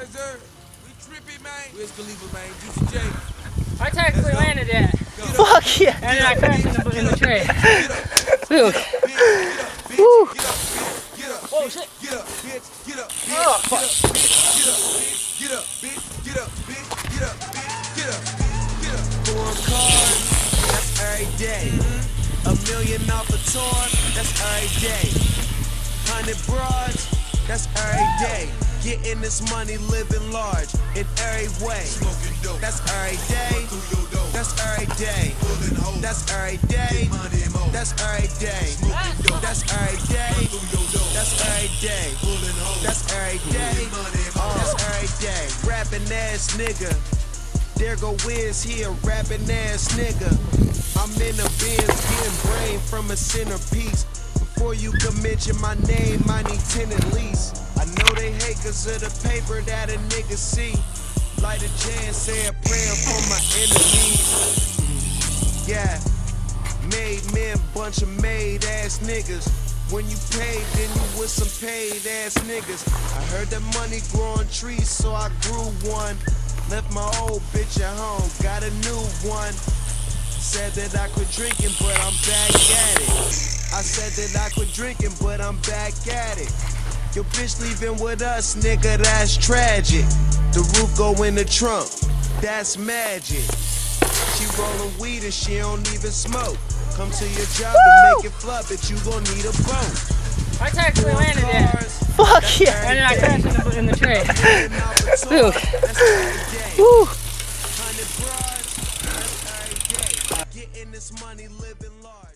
Yes, sir. We trippy, man. Wiz Khalifa, man. Juicy J. I technically landed that. Fuck yeah. And then I crashed in the, in the tray. Dude. Get Woo. up, bitch. Get up. Oh, shit. Get up, bitch. Get up. Bitch. Oh, fuck. Get up, bitch. Get up, bitch. Get up, bitch. Get up, bitch. Get up. Get up. Four cars. That's every day. A million off a tour. That's every day. Hundred broads. That's every day. Getting this money, living large in every way. That's every day. That's every day. That's every day. That's every day. That's every day. That's every day. That's every day. Uh, that's every day. Rapping ass nigga. There go Wiz here, rapping ass nigga. I'm in a Benz getting brain from a centerpiece. Before you can mention my name, I need 10 at least. I know they hate cause of the paper that a nigga see. Light a Jan, say a prayer for my enemies. Yeah, made men, bunch of made ass niggas. When you paid, then you with some paid ass niggas. I heard that money grow on trees, so I grew one. Left my old bitch at home, got a new one. Said that I quit drinking, but I'm back at it. I said that I quit drinking, but I'm back at it. Your bitch leaving with us, nigga, that's tragic. The roof go in the trunk, that's magic. She rollin' weed and she don't even smoke. Come to your job and make it flop, but you gon' need a boat. I technically landed that. Cars, Fuck yeah. And then I crashed in the, in the tray. getting out the tour, Dude. that's every day. Woo. Getting this money, living large.